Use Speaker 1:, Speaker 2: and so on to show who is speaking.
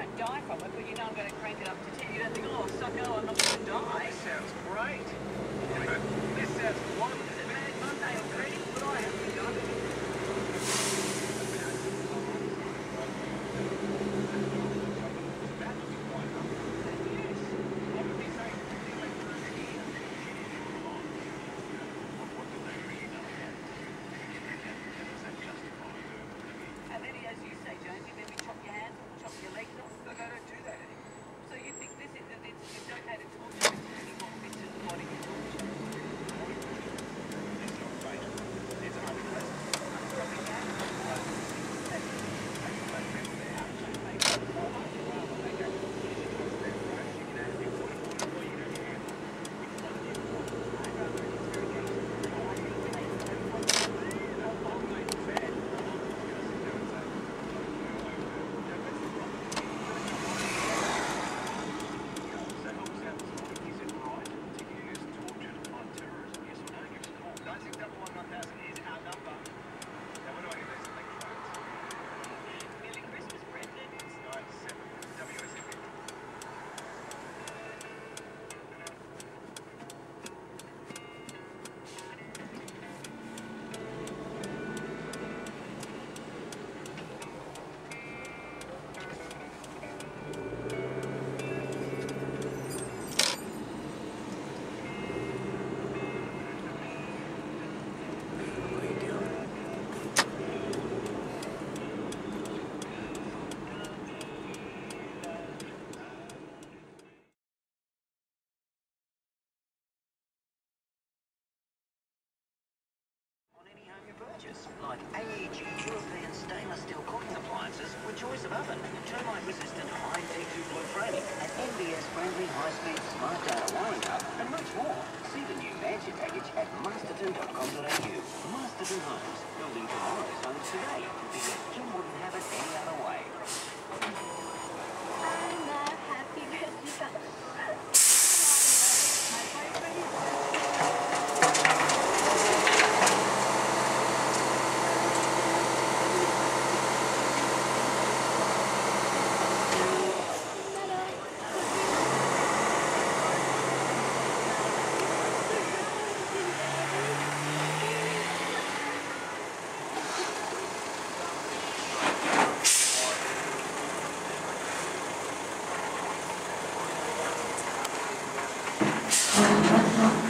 Speaker 1: don't die from it, but you know I'm going to crank it up to 10. You don't think, oh, sucko, oh, I'm not going to die. This
Speaker 2: sounds great. this sounds wonderful.
Speaker 1: Is it Mad Monday already? I have
Speaker 3: suburban. Termite resistant high-T2 framing, an NBN-friendly high-speed smart data wiring hub, and much more. See the new Mansion package at masterton.com.au. Masterton Homes, building tomorrow.
Speaker 1: あっ。